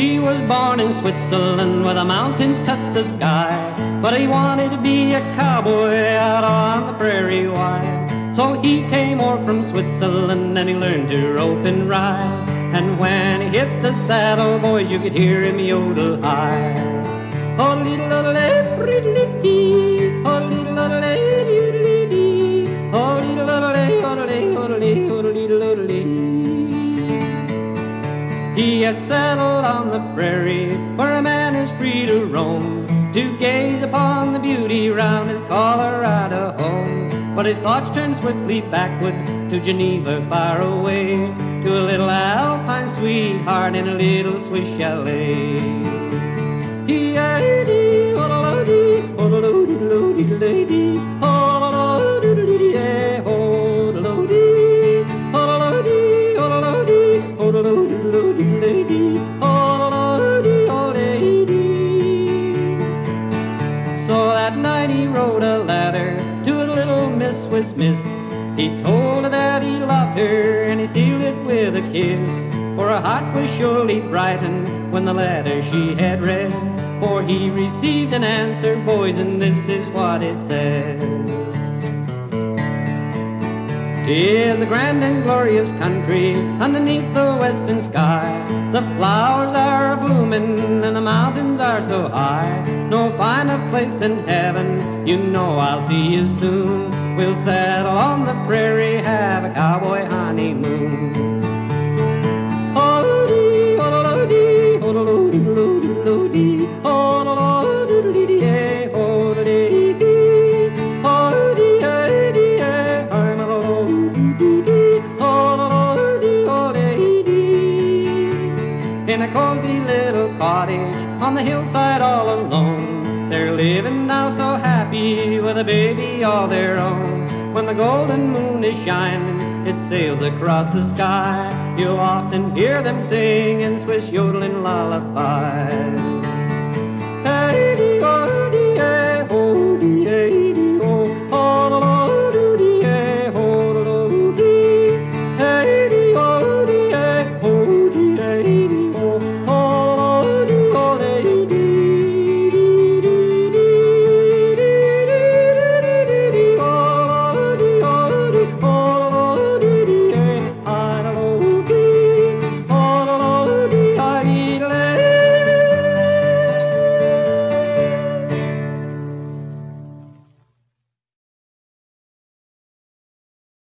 He was born in Switzerland where the mountains touch the sky. But he wanted to be a cowboy out on the prairie wide. So he came over from Switzerland and he learned to rope and ride. And when he hit the saddle, boys, you could hear him yodel high. Oh, little, little, little, little, oh, little, little, little, oh, little, little, little, little, little, he had settled on the prairie where a man is free to roam, to gaze upon the beauty round his Colorado home. But his thoughts turned swiftly backward to Geneva far away, to a little alpine sweetheart in a little Swiss chalet. He night he wrote a letter to a little Miss Swiss Miss. He told her that he loved her and he sealed it with a kiss. For her heart was surely brightened when the letter she had read. For he received an answer, boys, and this is what it said. Tis a grand and glorious country underneath the western sky. The flowers are blooming and the mountains are so high. No finer place than heaven, you know I'll see you soon. We'll settle on the prairie, have a cowboy honeymoon. In a cozy little cottage on the hillside all alone. They're living now so happy with a baby all their own. When the golden moon is shining, it sails across the sky. You'll often hear them sing in Swiss yodeling lullabies. Hey,